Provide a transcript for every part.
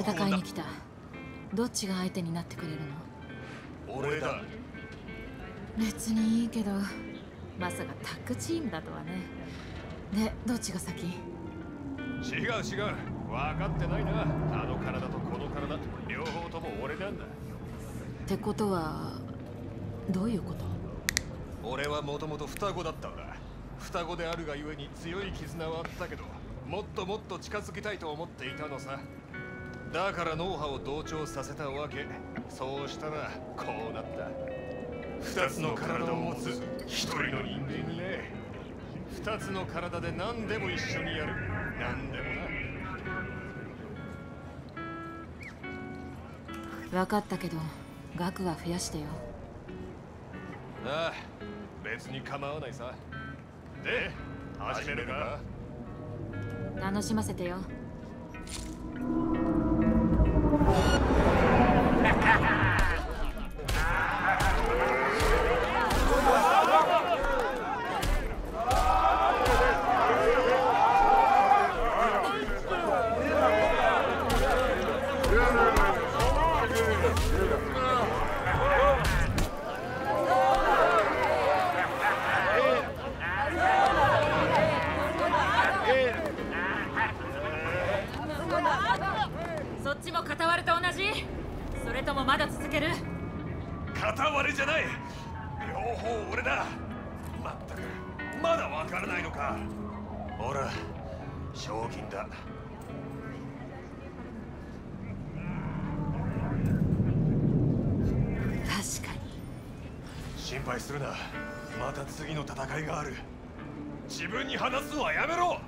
戦いに来た。どっちが相手になってくれるの？俺だ。別にいいけどまさかタッグチームだとはね。でどっちが先？違う違う。分かってないな。あの体とこの体。両方とも俺なんだ。ってことはどういうこと？俺はもともと双子だったんだ。双子であるがゆえに強い絆はあったけどもっともっと近づきたいと思っていたのさだから脳波を同調させたわけ。そうしたらこうなった。二つの体を持つ。一人の人間にね。二つの体で何でも一緒にやる。何でもな。分かったけど額は増やしてよ。ああ別に構わないさ。で始めるか。楽しませてよ次の戦いがある。自分に話すのはやめろ。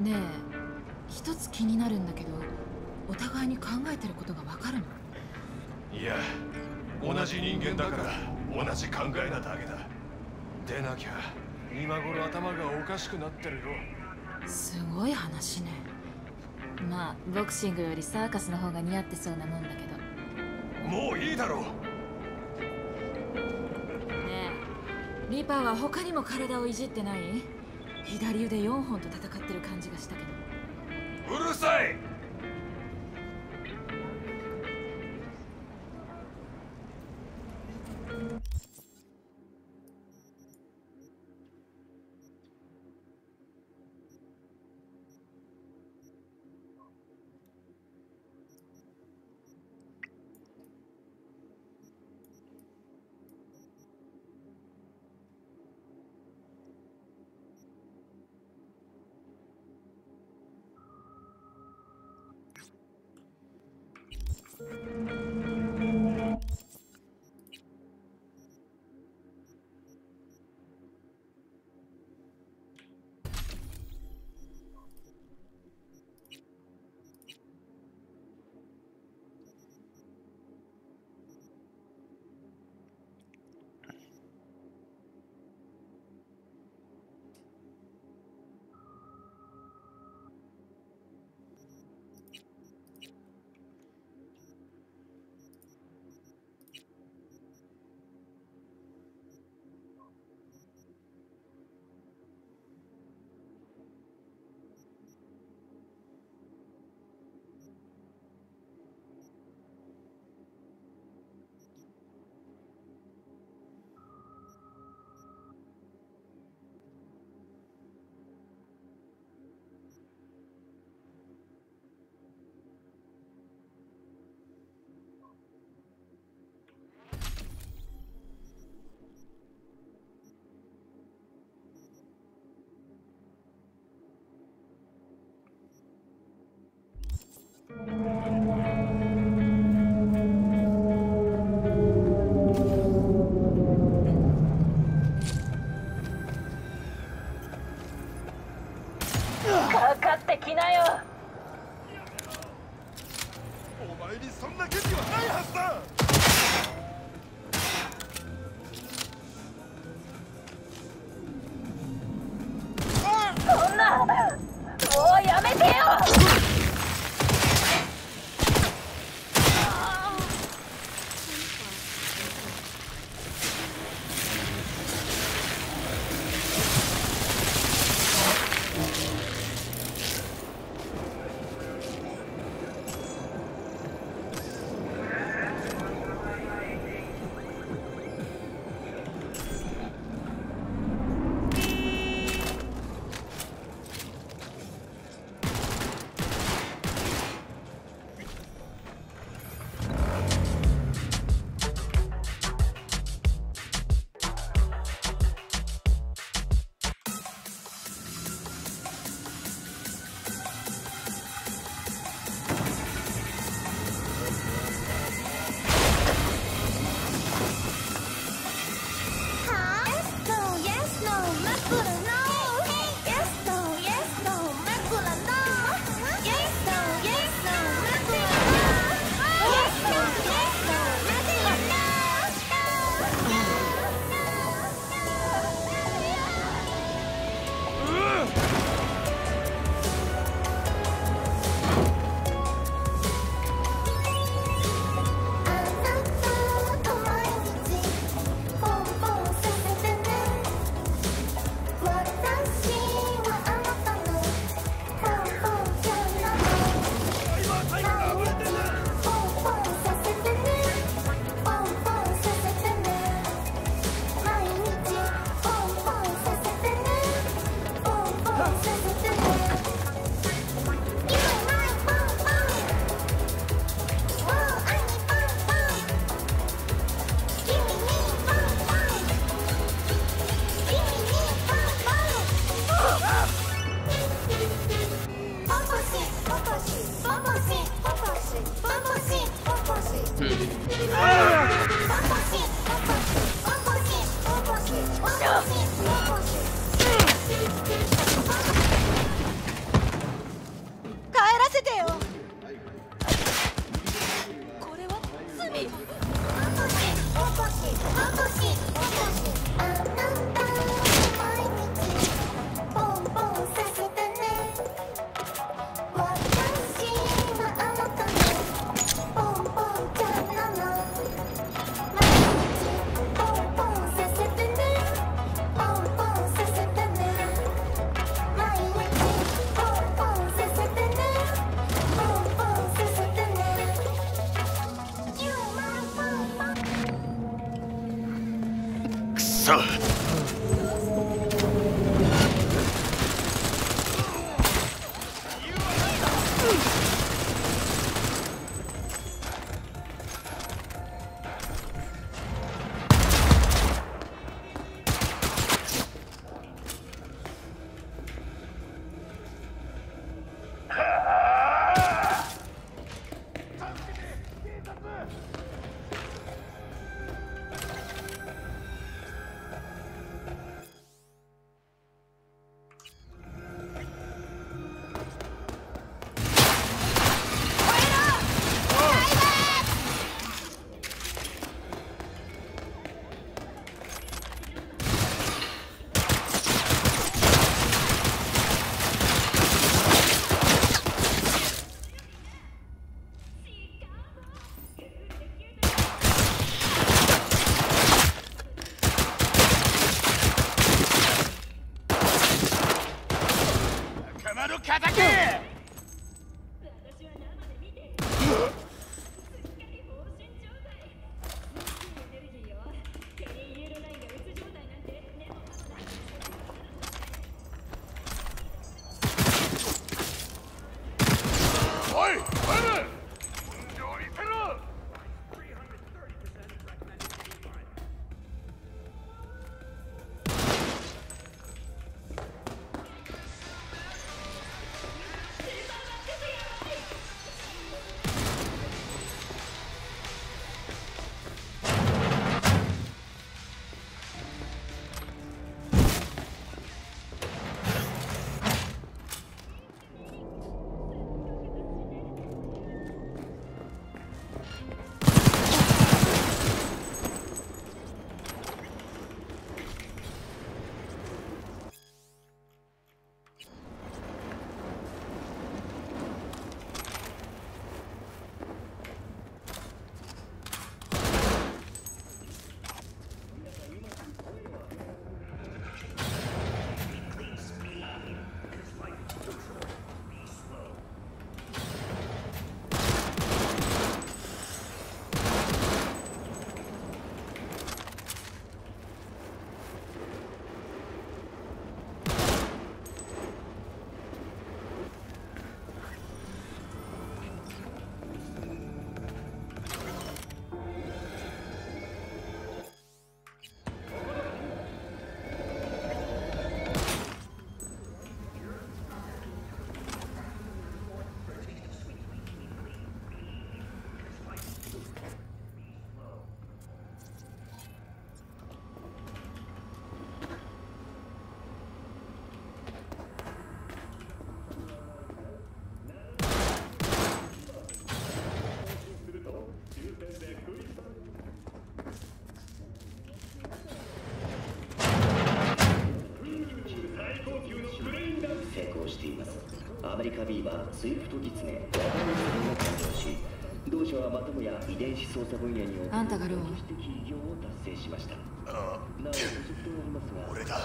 ねえ一つ気になるんだけどお互いに考えてることがわかるの？いや同じ人間だから同じ考えなだけだ。でなきゃ今頃頭がおかしくなってるよすごい話ね。まあボクシングよりサーカスの方が似合ってそうなもんだけど。もういいだろうリーパーは他にも体をいじってない？左腕4本と戦ってる感じがしたけど。うるさい！スイフト実現ワガンが誕生し同社はまたもや遺伝子操作分野におけるあんたがロー？歴史的偉業を達成しましたあなお補足となりますが俺だ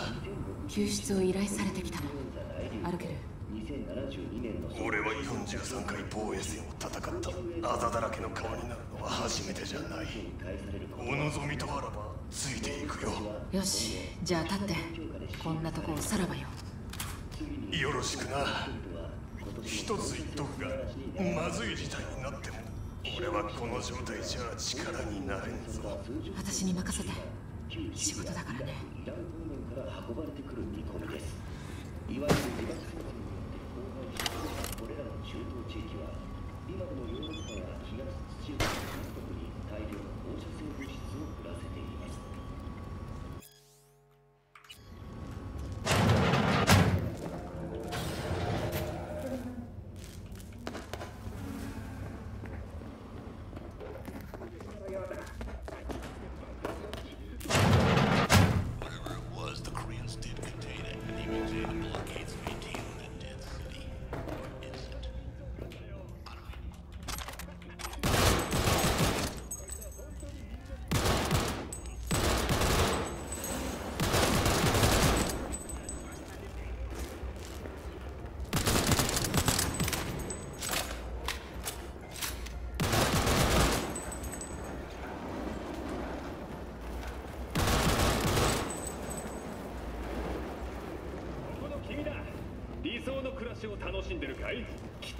救出を依頼されてきたの。アルケル2072年の俺は43回防衛戦を戦った。あざだらけの顔になるのは初めてじゃない。お望みとあらばついていくよ。よしじゃあ立って。こんなとこをさらばよ。よろしくな一つ言っとくがまずい事態になっても俺はこの状態じゃ力になれんぞ。私に任せて。仕事だからね。イラン方面から運ばれてくる見込みですいわゆるこれらの中東地域は今でもヨーロッパや東地中海各国に大量の放射性物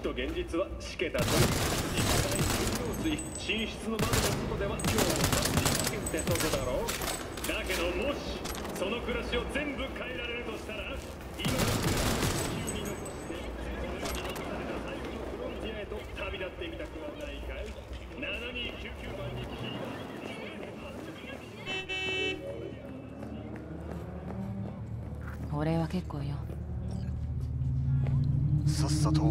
と現実はしけたと一体水道水寝室の窓の外では今日も立ってってとこだろだけどもしその暮らしを全部変えられるとしたら今の暮らしを地球に残してこの世に残された最後のフロンティアへと旅立ってみたくはないかい7299番に聞いお礼は結構よ。さっさと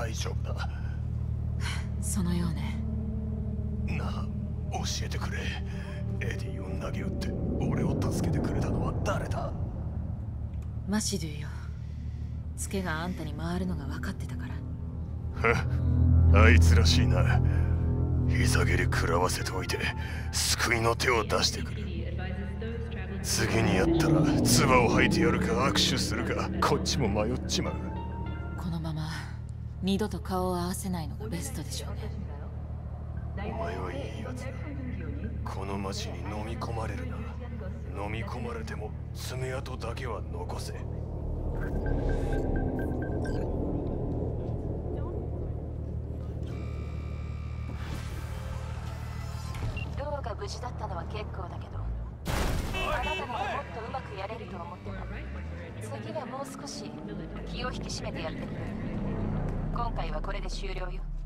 大丈夫だ。そのようね。なあ教えてくれ。エディを投げ打って俺を助けてくれたのは誰だ？マシドゥよ。ツケがあんたに回るのが分かってたから。ふあいつらしいな。膝蹴り食らわせておいて救いの手を出してくる次にやったら唾を吐いてやるか握手するかこっちも迷っちまう二度と顔を合わせないのがベストでしょうね。お前はいいやつだ。この町に飲み込まれるな。飲み込まれても爪痕だけは残せ。ローが無事だったのは結構だけどあなたならもっとうまくやれると思ってた。次はもう少し気を引き締めてやってくれ今回はこれで終了よ。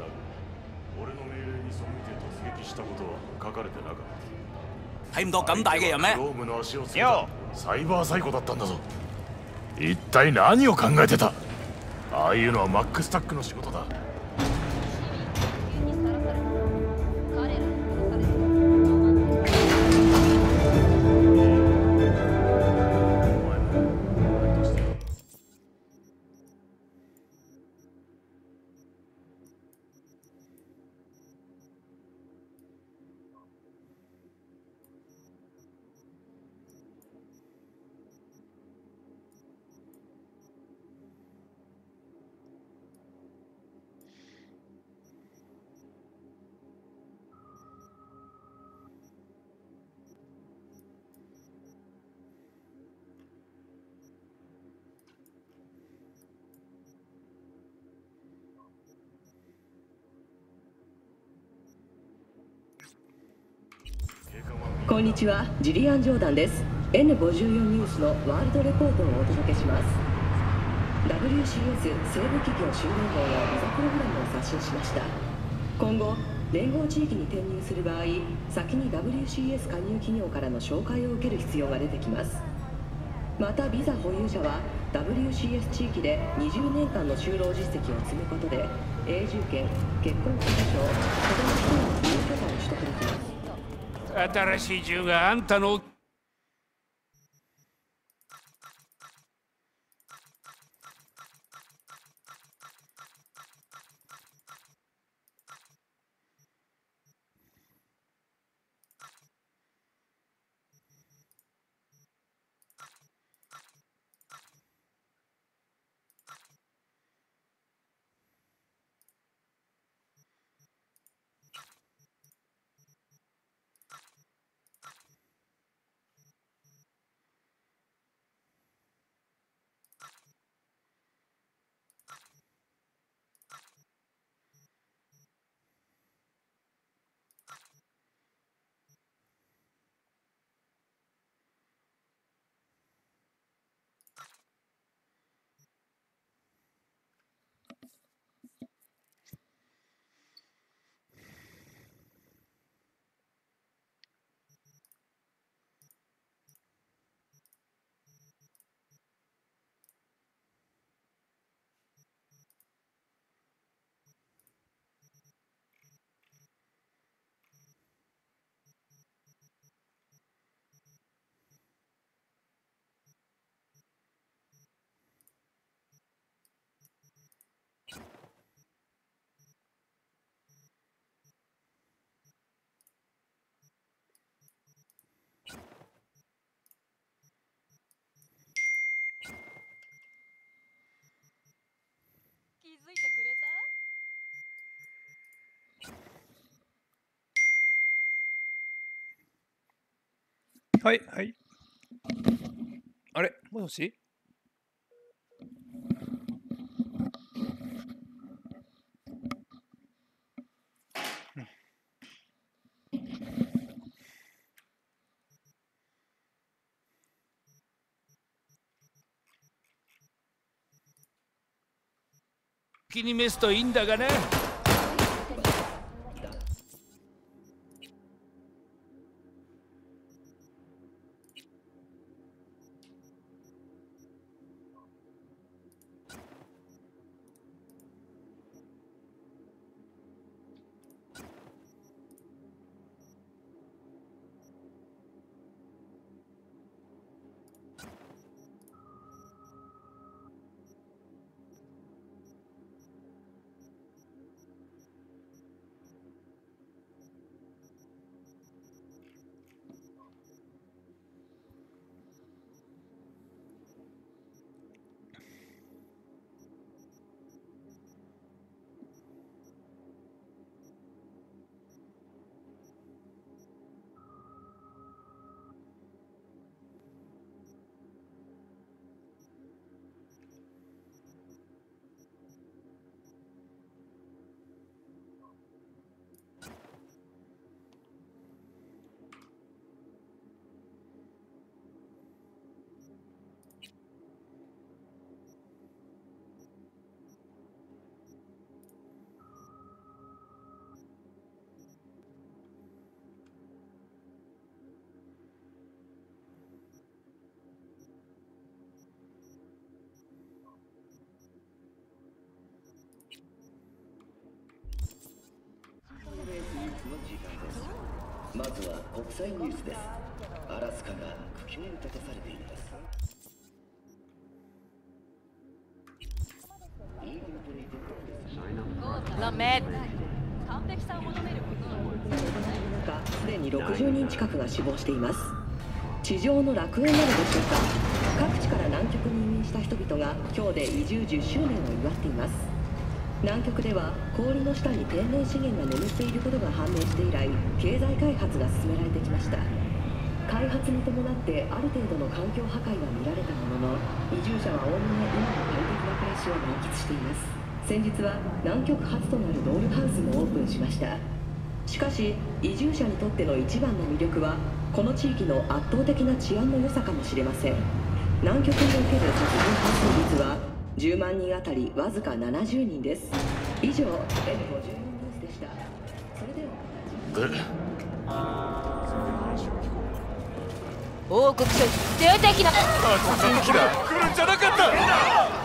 だだが俺の命令に背いて突撃したことは書かれてなかった。睇唔到咁大嘅人咩？ロームの足をつけたサイバーサイコだったんだぞ。一体何を考えてた？ああいうのはマックスタックの仕事だんにちは、ジリアン・ジョーダンです。N54 ニュースのワールドレポートをお届けします。WCS 西部企業修連合のビザプログラムを刷新しました。今後、連合地域に転入する場合、先に WCS 加入企業からの紹介を受ける必要が出てきます。またビザ保有者は WCS 地域で20年間の就労実績を積むことで永住権結婚保証子供1人新しい銃があんたのはいはい。あれ？もしもし？気に召すといいんだがな。時間ですまずは国際ニュースですアラスカが苦境に立たされていますラメ完璧さを求めることがすでに60人近くが死亡しています。地上の楽園なのでしょうか。各地から南極に移民した人々が今日で移住10周年を祝っています。南極では氷の下に天然資源が眠っていることが判明して以来経済開発が進められてきました。開発に伴ってある程度の環境破壊は見られたものの移住者はおおむね今の快適な暮らしを満喫しています。先日は南極初となるドールハウスもオープンしました。しかし移住者にとっての一番の魅力はこの地域の圧倒的な治安の良さかもしれません。南極における殺人発生率は10万人あたりわずか70人です。以上 N54 ニュースでした。それではえ？王国主出てきな。突然来だ。来るんじゃなかった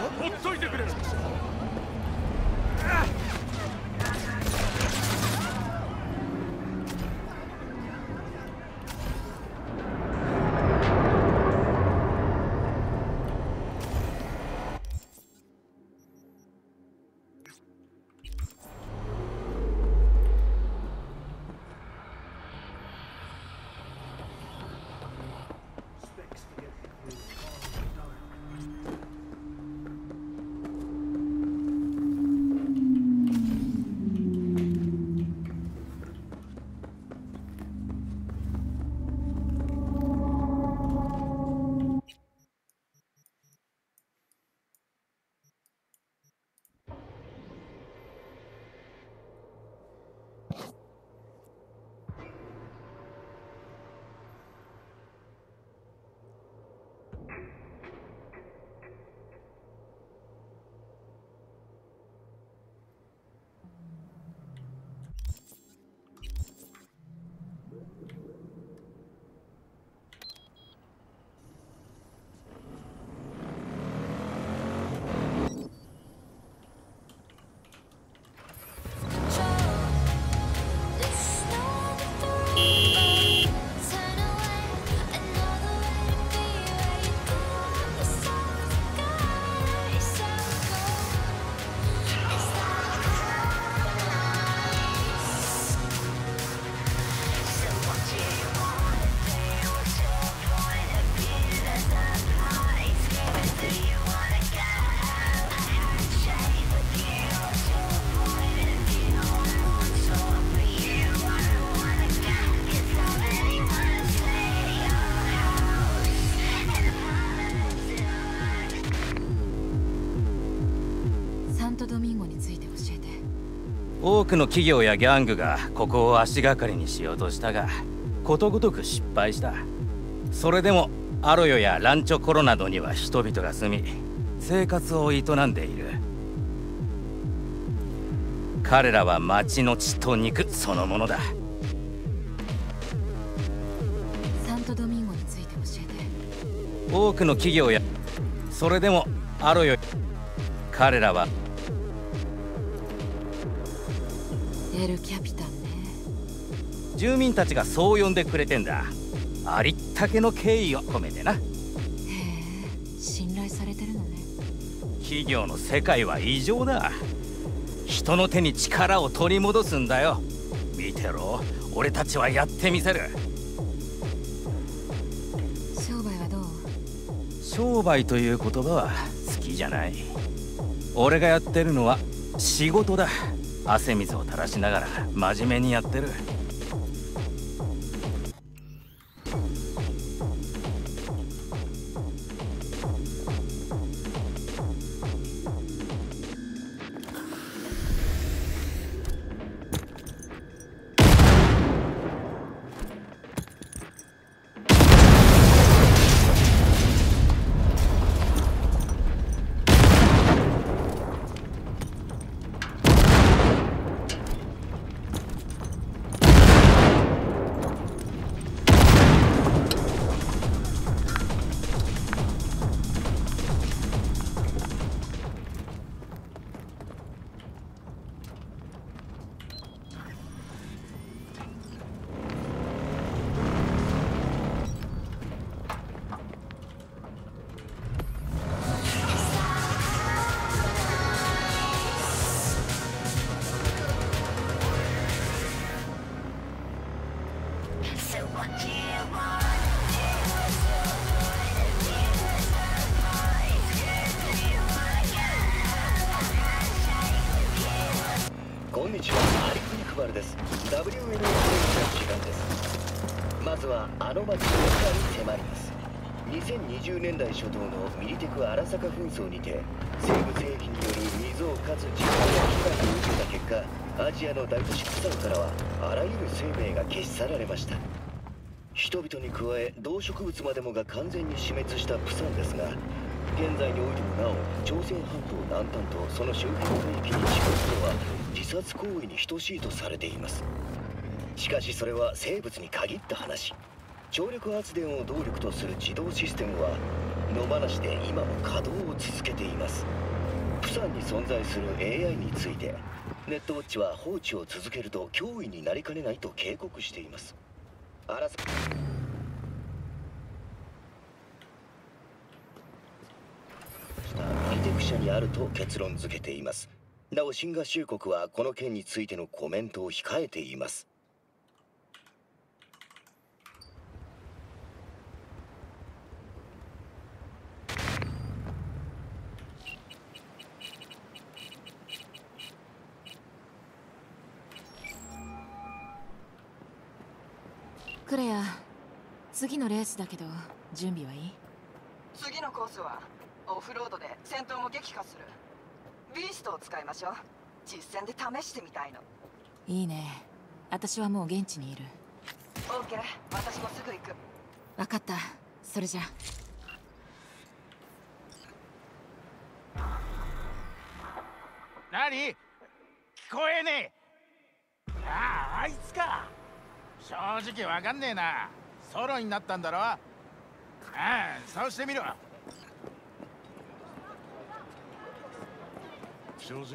多くの企業やギャングがここを足がかりにしようとしたがことごとく失敗した。それでもアロヨやランチョコロなどには人々が住み生活を営んでいる。彼らは町の血と肉そのものだ。サントドミンゴについて教えて。多くの企業やそれでもアロヨ彼らは住民たちがそう呼んでくれてんだ。ありったけの敬意を込めてな。へえ信頼されてるのね。企業の世界は異常だ。人の手に力を取り戻すんだよ。見てろ。俺たちはやってみせる。商売はどう？商売という言葉は好きじゃない。俺がやってるのは仕事だ。汗水を垂らしながら真面目にやってるリテク荒坂紛争にて生物兵器による未曾有かつ時間や被害を受けた結果アジアの大都市プサンからはあらゆる生命が消し去られました。人々に加え動植物までもが完全に死滅したプサンですが現在においてもなお朝鮮半島南端とその周辺海域に近づくのは自殺行為に等しいとされています。しかしそれは生物に限った話。張力発電を動力とする自動システムは野放しで今も稼働を続けています。プサンに存在する AI についてネットウォッチは放置を続けると脅威になりかねないと警告しています。あらさ美テク社にあると結論付けています。なおシンガ州国はこの件についてのコメントを控えています。クレア次のレースだけど準備はいい？次のコースはオフロードで戦闘も激化する。ビーストを使いましょう。実戦で試してみたいの。いいね。私はもう現地にいる。オーケー。私もすぐ行く。分かった。それじゃ。何？聞こえねえ。あああいつか正直わかんねえな。ソロになったんだろ？ああそうしてみろ。正直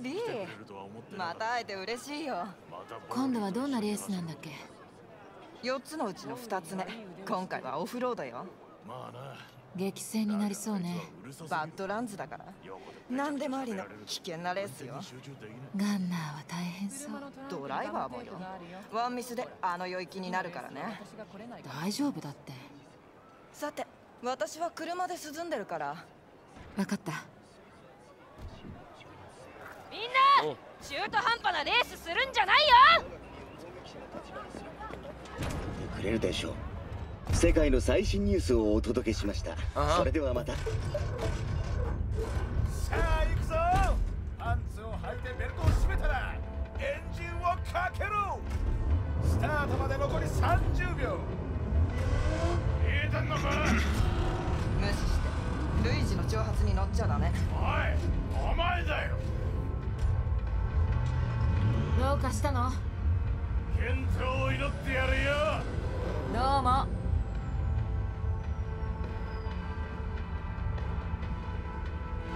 リーまた会えて嬉しいよ。今度はどんなレースなんだっけ？4つのうちの2つ目今回はオフロードよ。まあな激戦になりそうね。バッドランズだから。何でもありの危険なレースよ。ガンナーは大変そう。ドライバーもよ。ワンミスであの領域になるからね。大丈夫だって。さて私は車で涼んでるから。分かった。みんな中途半端なレースするんじゃないよ。くれるでしょう世界の最新ニュースをお届けしました。それではまた。さあ行くぞ。パンツを履いてベルトを締めたらエンジンをかけろ。スタートまで残り30秒。見えてんのか？無視して。ルイージの挑発に乗っちゃダメ。おいお前だよ。どうかしたの？健闘を祈ってやるよ。どうも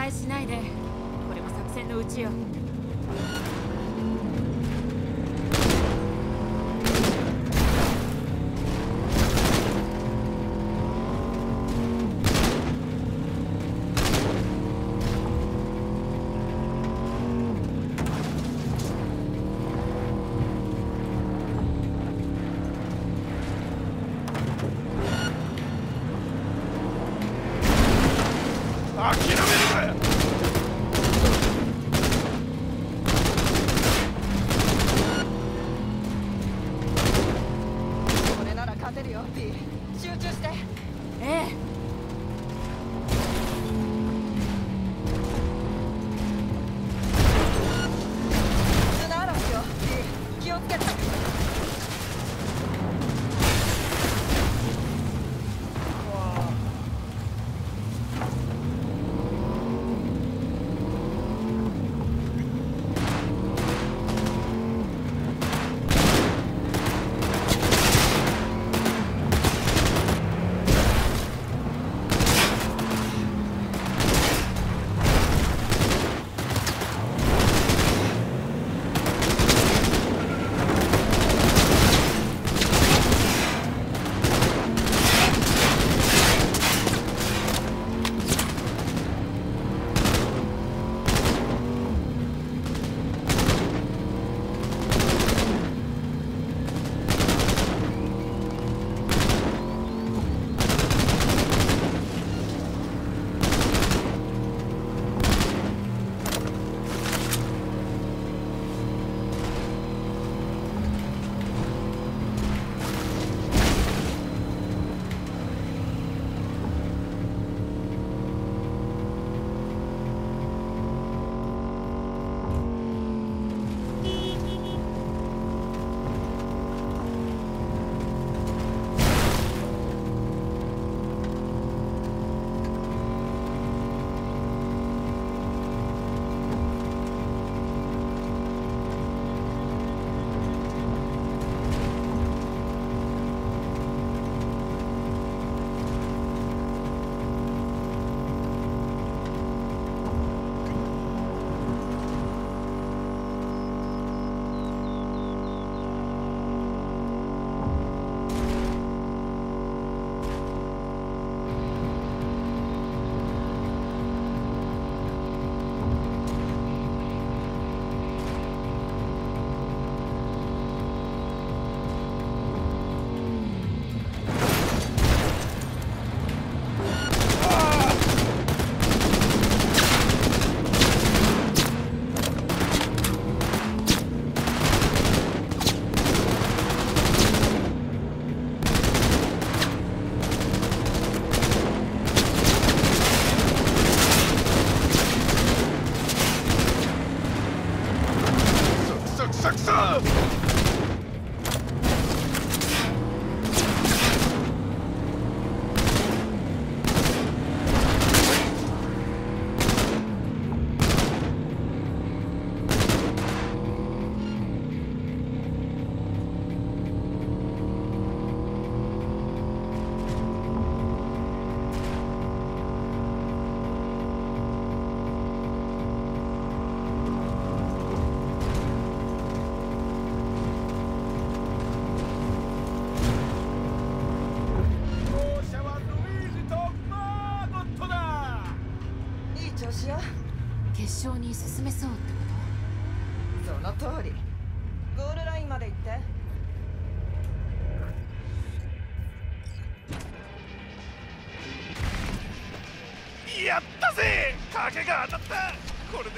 配しないで。これも作戦のうちよ。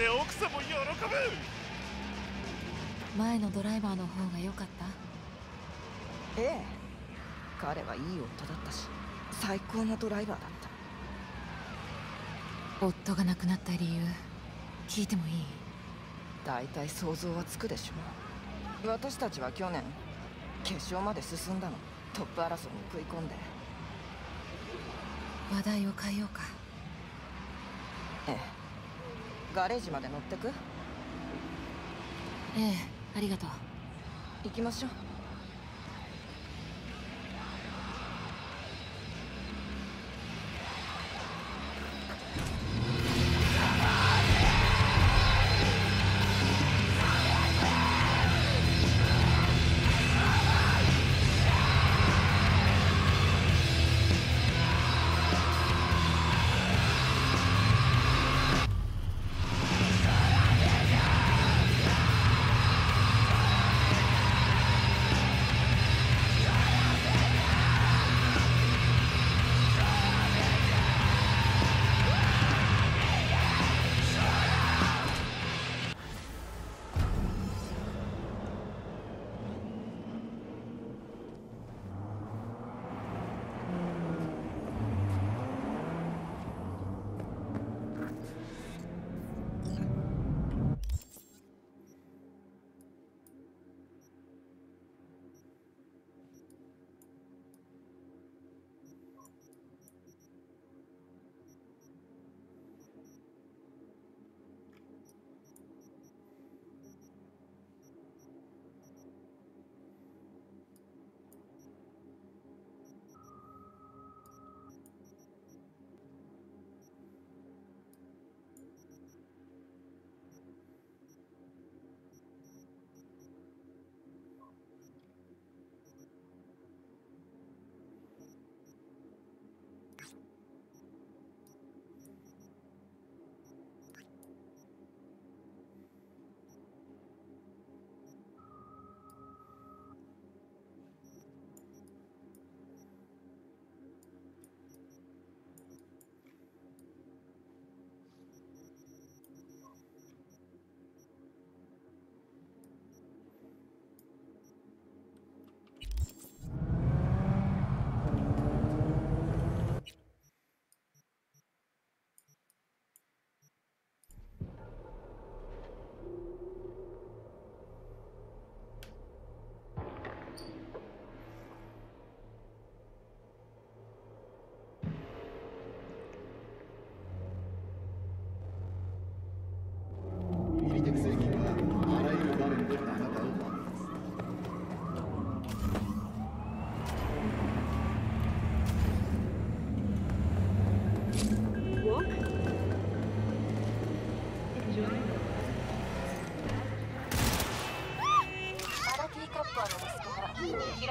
で奥さんも喜ぶと前のドライバーの方が良かった？ええ。彼はいい夫だったし最高のドライバーだった。夫が亡くなった理由聞いてもいい？大体想像はつくでしょ私たちは去年決勝まで進んだの。トップ争いに食い込んで。話題を変えようかええガレージまで乗ってく？ええありがとう。行きましょう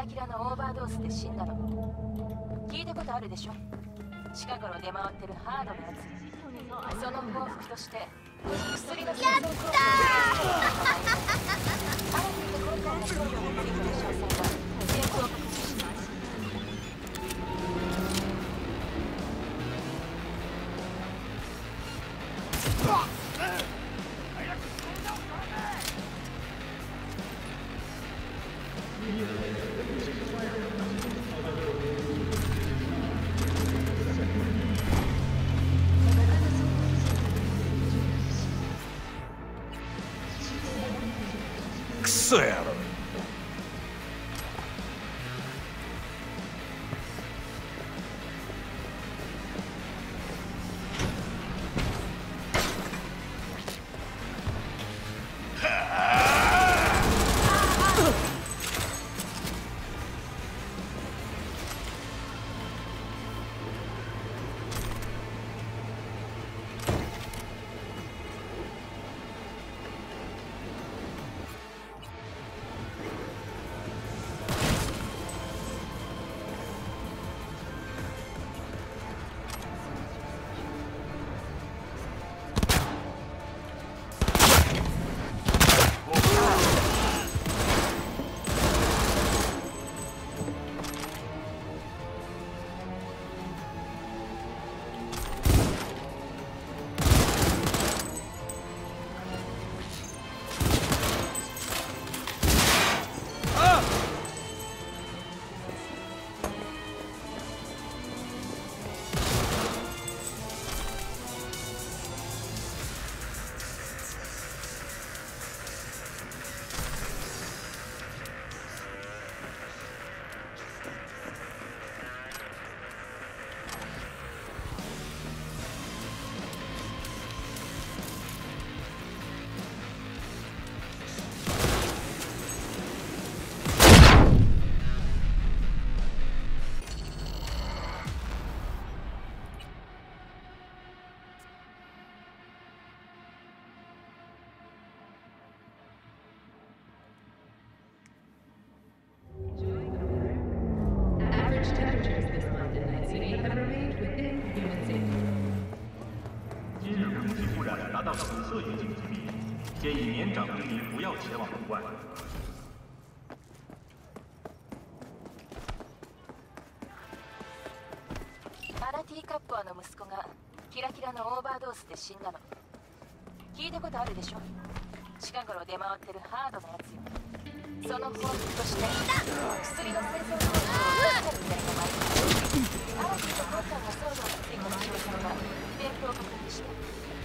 キラキラのオーバードースで死んだの。聞いたことあるでしょ？近頃出回ってるハードなやつ。その報復として薬のやったー！アラティで今回のを持っている詳前往户外。アラティカッポアの息子がキラキラのオーバードースで死んだの聞いたことあるでしょ近頃出回ってるハードなやつよその報復として薬の製造工場をロシアにやりたまアラティとコンタンが騒動についたの詳細は電報確認して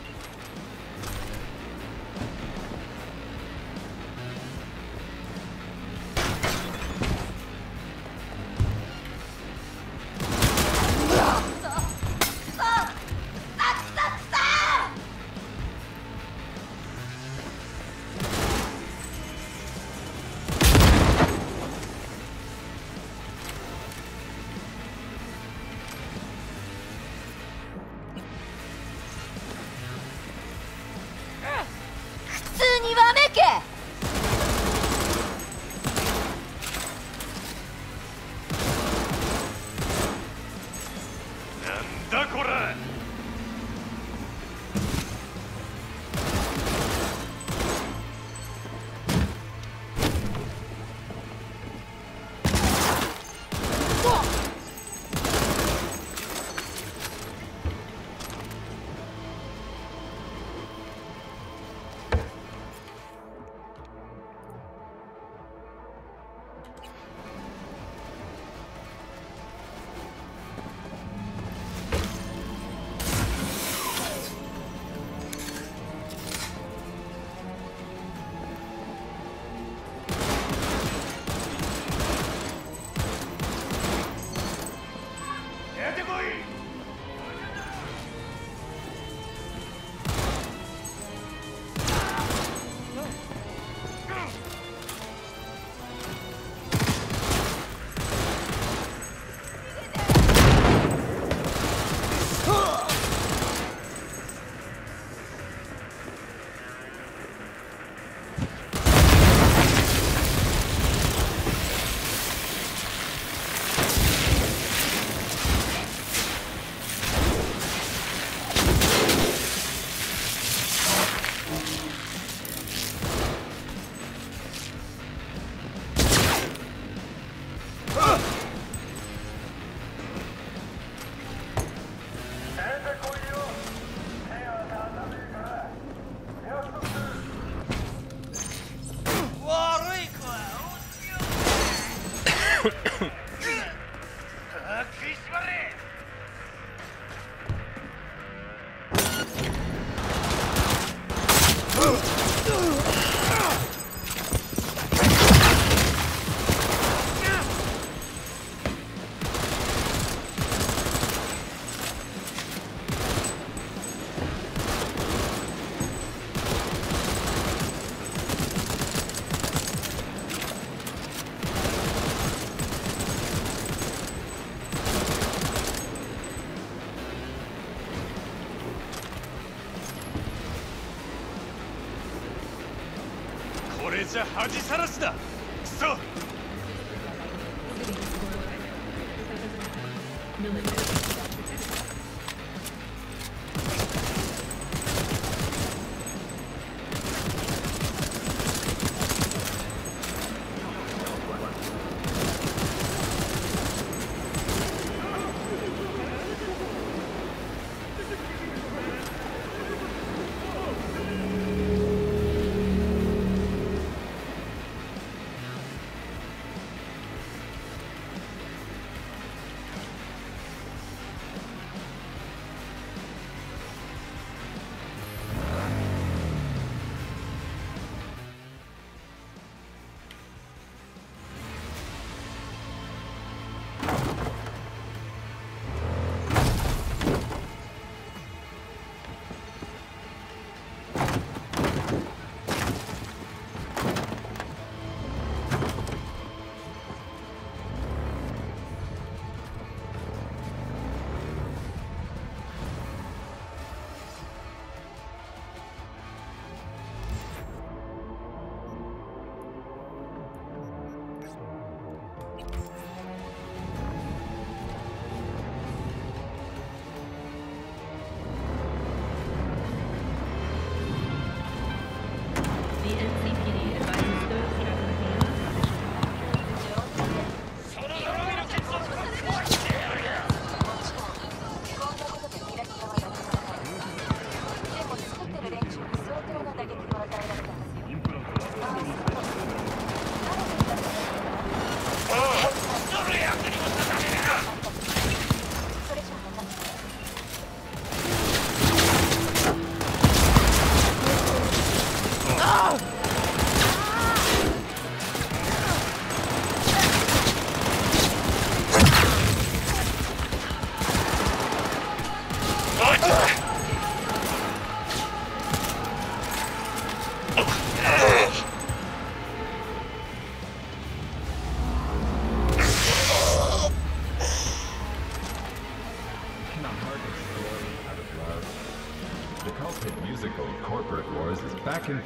ゃ恥さらしだ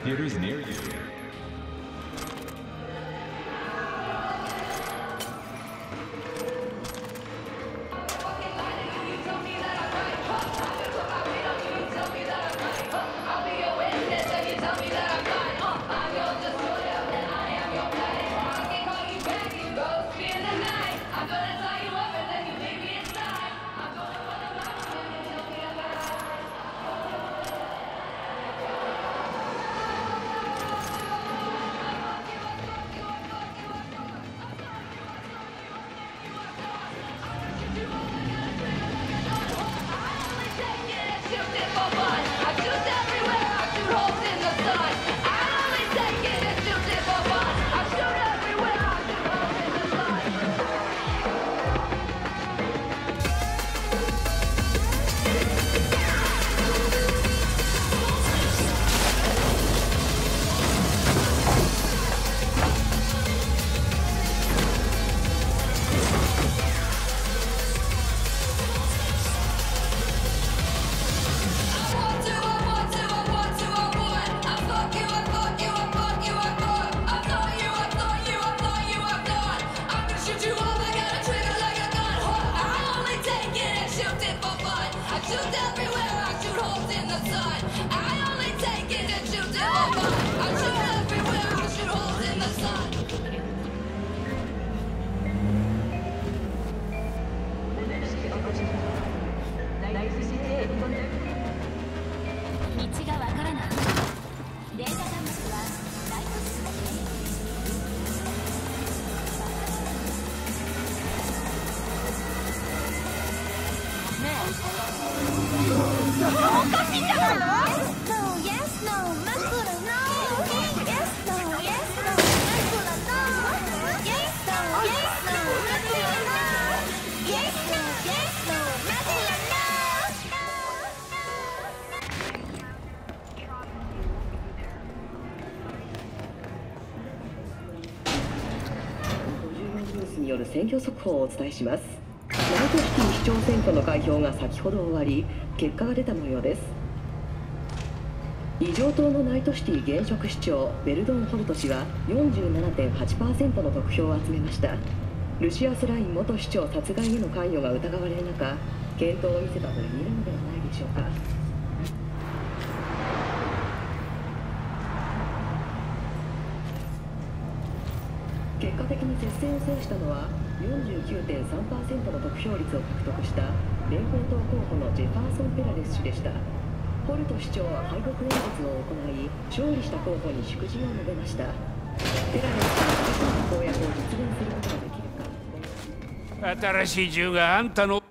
theaters near 報をお伝えします。ナルトシティ市長選挙の開票が先ほど終わり結果が出た模様です。異常党のナイトシティ現職市長ベルドン・ホルト氏は47.8%の得票を集めました。ルシアス・ライン元市長殺害への関与が疑われる中検討を見せたと言えるのではないでしょうか。結果的に接戦を制したのは49.3%の得票率を獲得した連邦党候補のジェファーソン・ペラレス氏でした。ポルト市長は敗北演説を行い勝利した候補に祝辞を述べました。ペラレス氏の公約を実現することができるか。新しい銃があんたの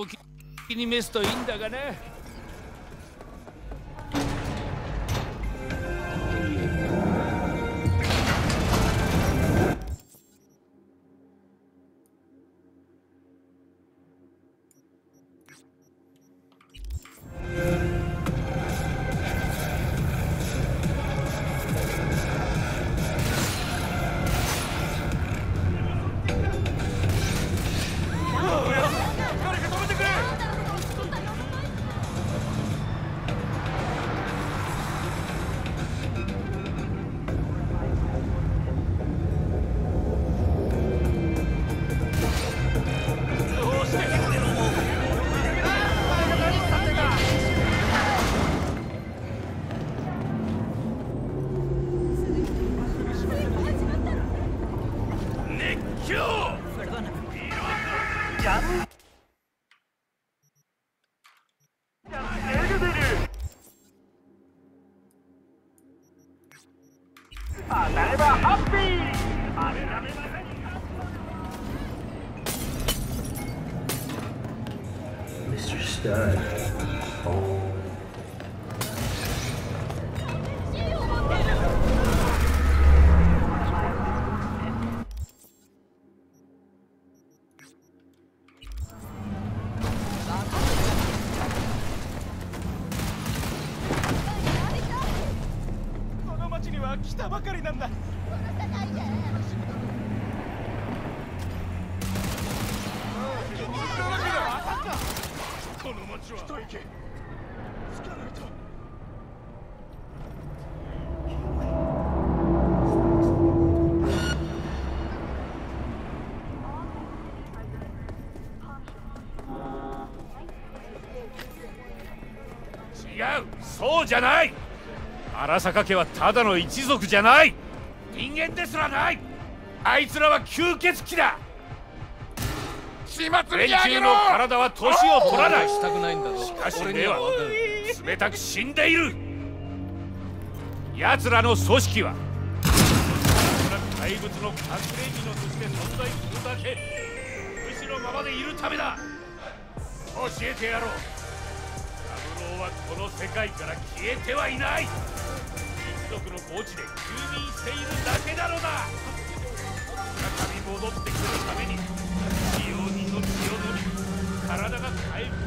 お気に召すといいんだがなじゃない。荒坂家はただの一族じゃない。人間ですらない。あいつらは吸血鬼だ。始末連中の体は年を取らない。したくないんだぞしかし目は冷たく死んでいる。奴らの組織は怪物の隠れ蓑として存在するだけ。武士のままでいるためだ。教えてやろうはこの世界から消えてはいない。一族の墓地で休眠しているだけなのだ。再び戻ってくるために使用人の血を飲み体が回復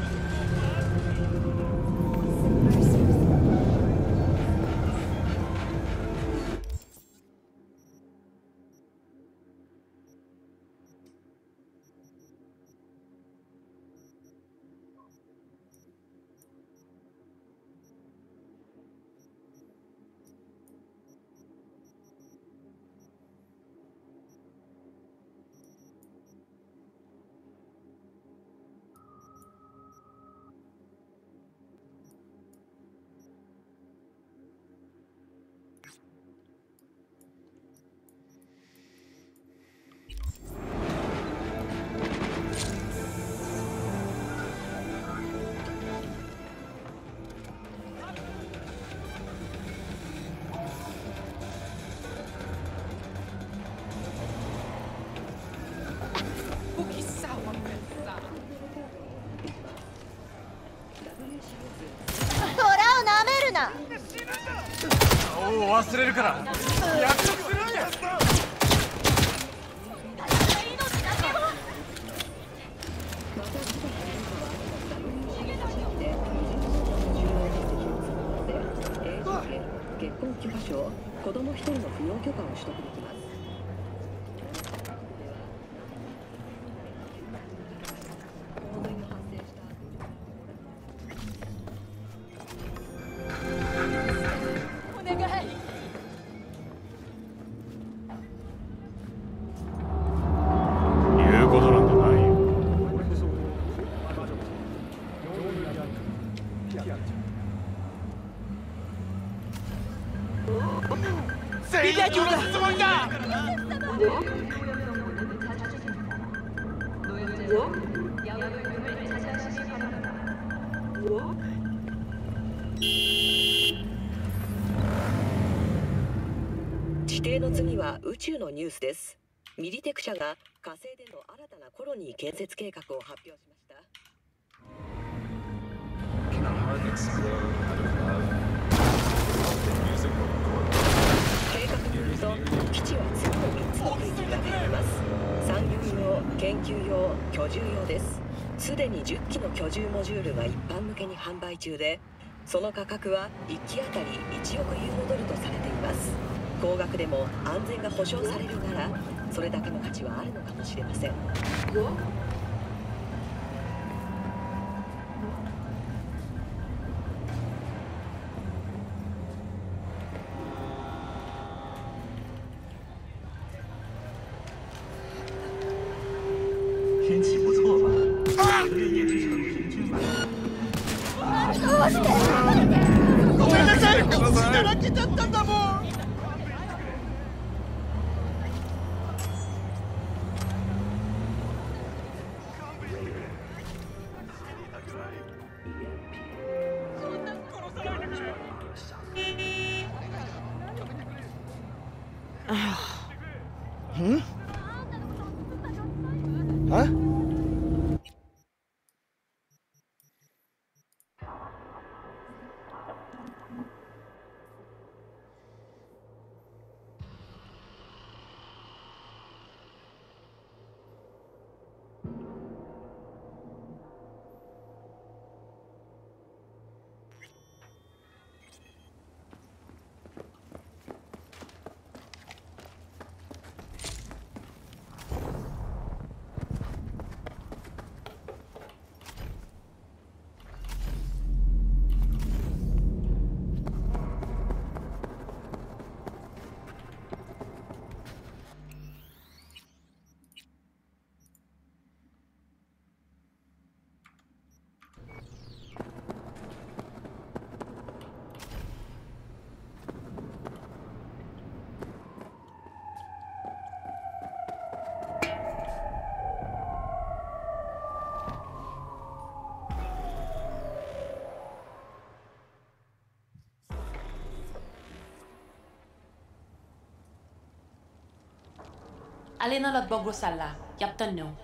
忘れるから。全員殺すつもりだ地底の次は宇宙のニュースです。ミリテク社が火星での新たなコロニー建設計画を発表しました。基地は次の3つの区域が入ります。産業用研究用居住用です。すでに10機の居住モジュールが一般向けに販売中でその価格は1機当たり1億ユーロドルとされています。高額でも安全が保証されるならそれだけの価値はあるのかもしれません。Ale nan lot bo gwo sal la, yap ton nou.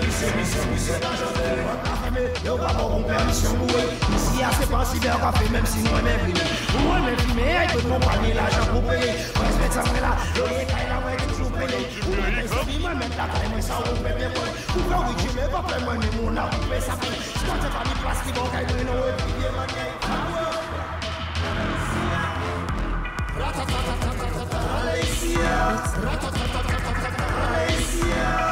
Misye, misye, misye danjose Mwen ka feme, yo pa pou kon permisyon mwen Misye a se pansi be an ka fe Mem si mwen men prime Mwen men prime, ay tout mwen panye la jan pou peye Mwen se met sa mwen la, yo ye kay la mwen toujou peye Mwen men se bi mwen men la kay mwen sa ou pe pe mwen Pou ka wiki mwen pa pe mwen ni moun a pou pe sa pe Skote pa ni plas ki bon kay mwen nou e pide man ye Ratatatatatata Alesia Ratatatatatata Alesia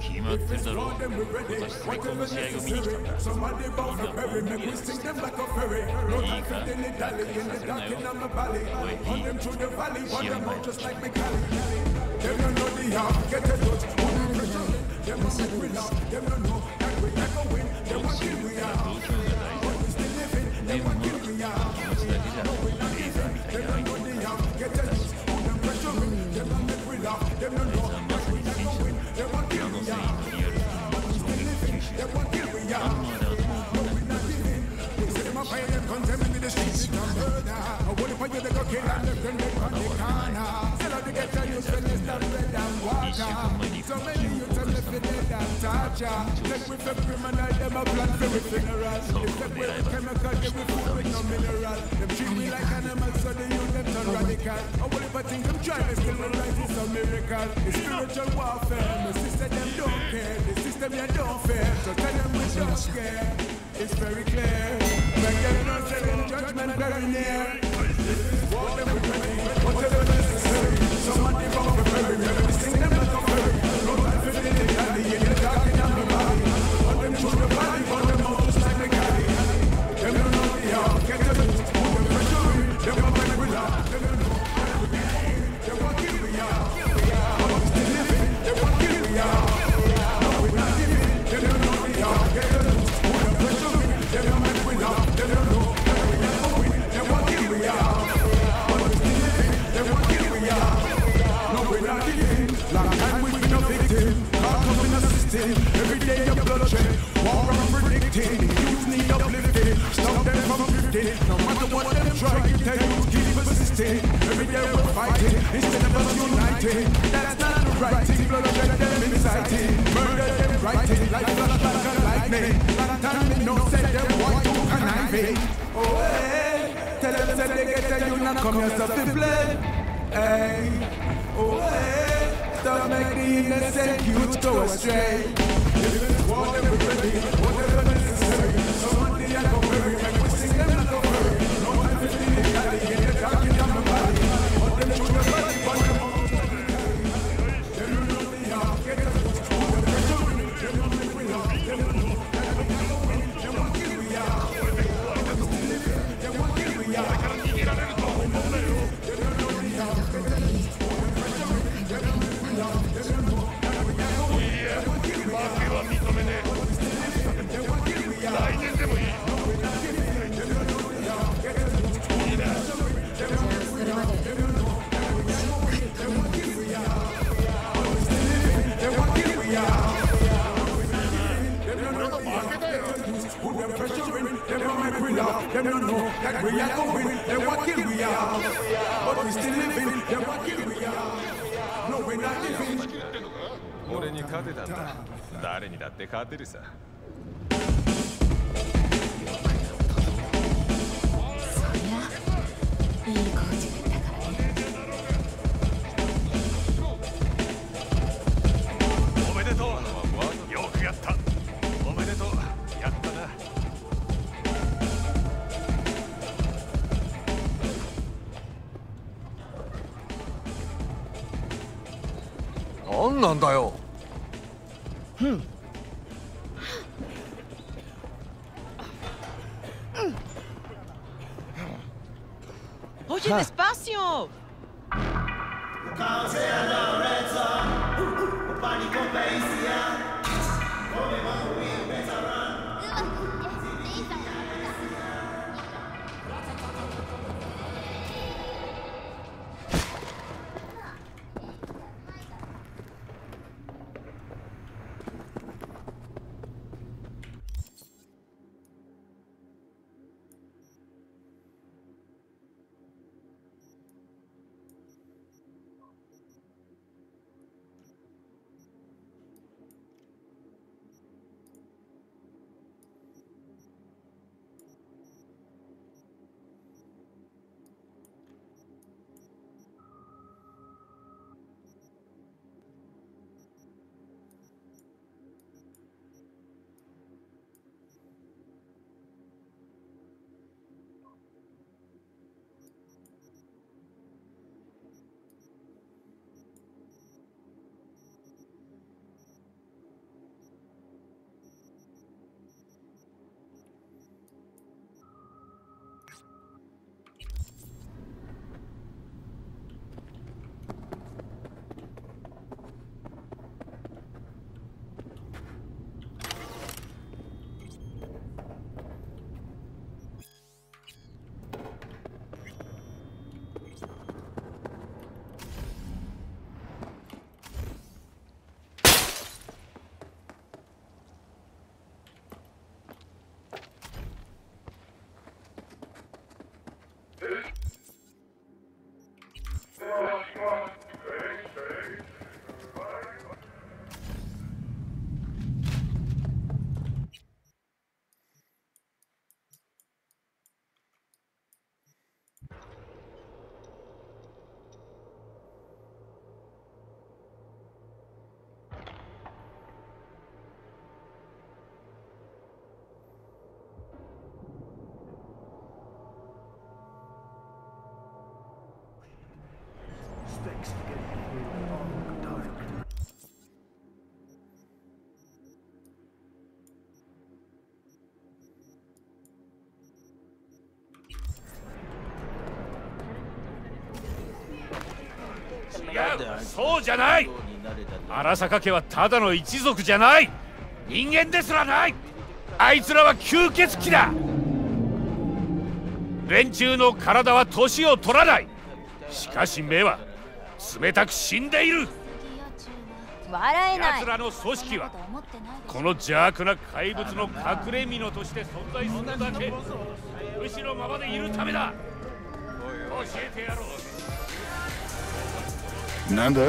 came out through the road with a strike on the CIO minister. Somebody bound the ferry, make we sing them like a ferry. No time for dilly dally in the dark in my valley. On them through the valley, on them out just like McCallie. Them no know the yard, get a dot, on the pressure. Them no know we love, them no know that we never win. Them want kill we are. Fire them in the streets, it can murder. I want for you, they go kill and left them dead on the corner. Sell out the ghetto youth when they start bread and water. So many youths are left with dead and torture. Take with the criminal, them a plan for the funeral. If them with chemical, they will food with no mineral. Them treat me like animals, so the youth them turn radical. I will if I think them try, they still realize it's a miracle. It's spiritual warfare. My sister them don't care. The system you don't fear. So tell them we don't scare. It's very clear. Make no second judgment very near. Whatever, whatever necessary. Somebody from the very, very Volte espaço O caos é a O pânico vence! そうじゃない。荒坂家はただの一族じゃない。人間ですらない。あいつらは吸血鬼だ。連中の体は年を取らない。しかし目は冷たく死んでいる。笑えない。奴らの組織はこの邪悪な怪物の隠れ蓑として存在するだけ。武士のままでいるためだ。教えてやろうなんだ？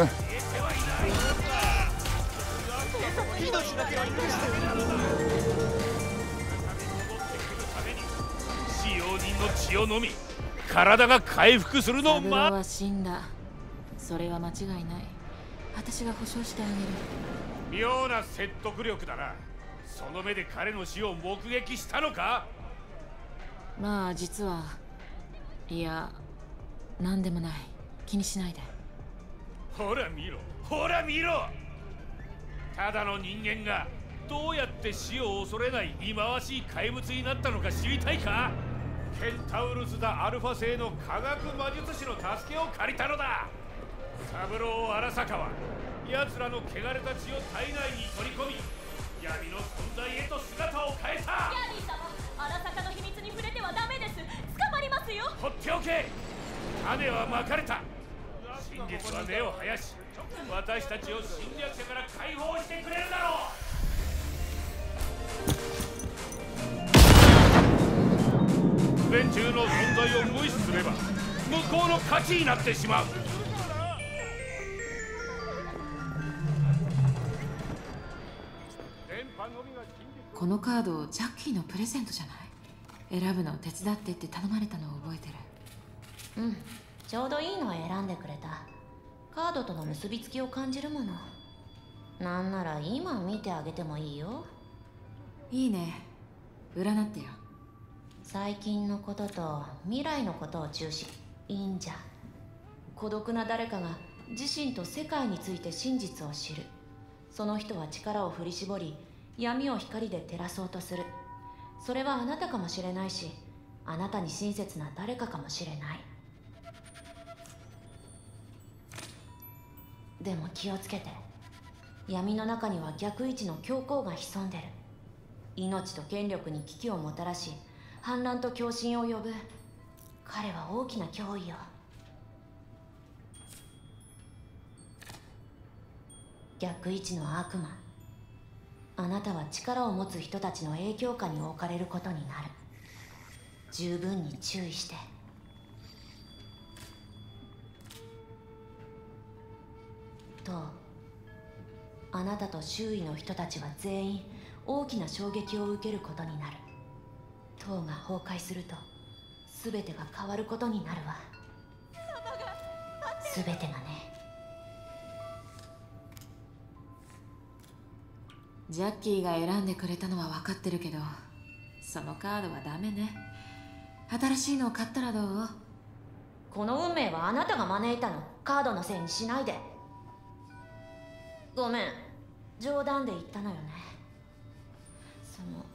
使用人の血を飲み体が回復するのを待は死んだ。それは間違いない。私が保証してあげる。妙な説得力だな。その目で彼の死を目撃したのか？まあ実はいや何でもない。気にしないでほら見ろ。ほら見ろ。ただの人間がどうやって死を恐れない忌まわしい怪物になったのか知りたいか？ケンタウルスだアルファ星の科学魔術師の助けを借りたのだ。サブロー・アラサカは奴らの汚れた血を体内に取り込み闇の存在へと姿を変えた。ヤリー様荒坂の秘密に触れてはダメです。捕まりますよ。放っておけ。種はまかれた真実は根を生やし私たちを侵略者から解放してくれるだろう。連中の存在を無視すれば向こうの勝ちになってしまう。このカードジャッキーのプレゼントじゃない？選ぶのを手伝ってって頼まれたのを覚えてる。うん。ちょうどいいのを選んでくれた。カードとの結びつきを感じるもの。なんなら今見てあげてもいいよ。いいね。占ってよ。最近のことと未来のことを中心。いいんじゃ。孤独な誰かが自身と世界について真実を知る。その人は力を振り絞り闇を光で照らそうとする。それはあなたかもしれないしあなたに親切な誰かかもしれないでも気をつけて。闇の中には逆位置の教皇が潜んでる。命と権力に危機をもたらし反乱と狂信を呼ぶ。彼は大きな脅威よ。逆位置の悪魔。あなたは力を持つ人たちの影響下に置かれることになる。十分に注意して。とあなたと周囲の人たちは全員大きな衝撃を受けることになる。塔が崩壊すると全てが変わることになるわ。全てがね。ジャッキーが選んでくれたのは分かってるけどそのカードはダメね。新しいのを買ったらどう？この運命はあなたが招いたの。カードのせいにしないでごめん。冗談で言ったのよね。その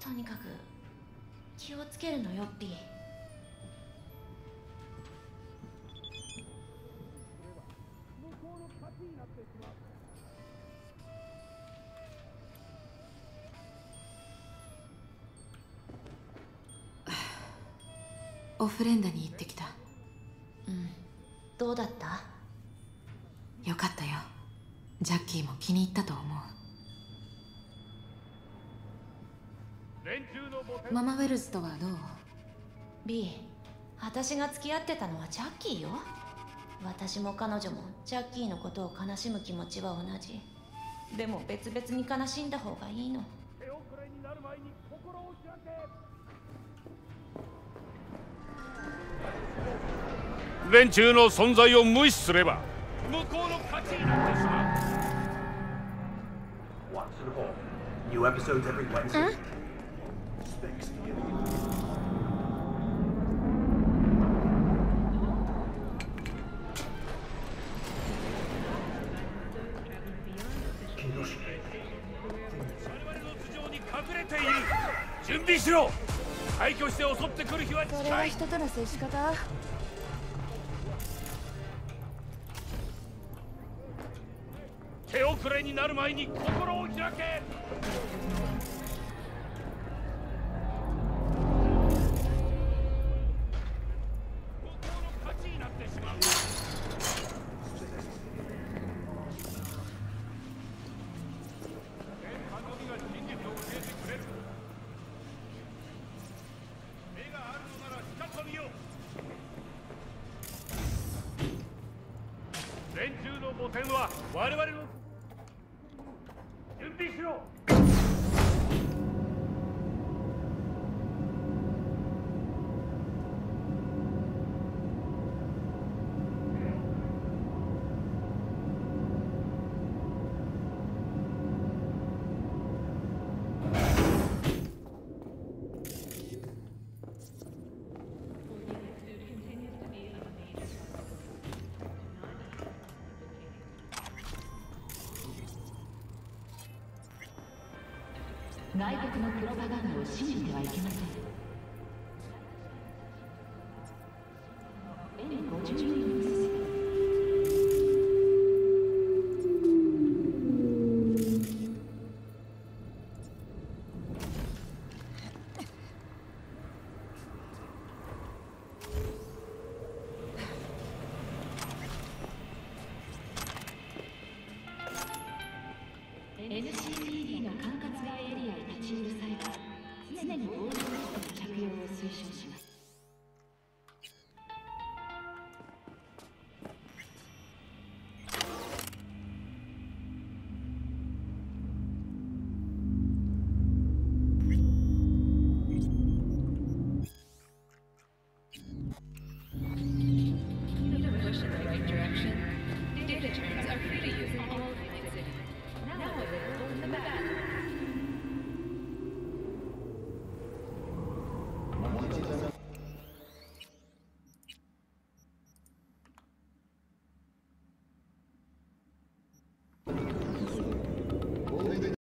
とにかく気をつけるのよピー。オフレンダに行ってきた。うん。どうだった？よかったよ。ジャッキーも気に入ったと思う。ママウェルズとはどう？B 私が付き合ってたのはジャッキーよ。私も彼女もジャッキーのことを悲しむ気持ちは同じ。でも別々に悲しんだ方がいいの。連中の存在を無視すれば向こうの勝ちになってしまう New episodes every Wednesday. 隠れている準備しろ廃墟して襲ってくる日はそれは近い人との接し方遅れになる前に心を開け。信じてはいけません。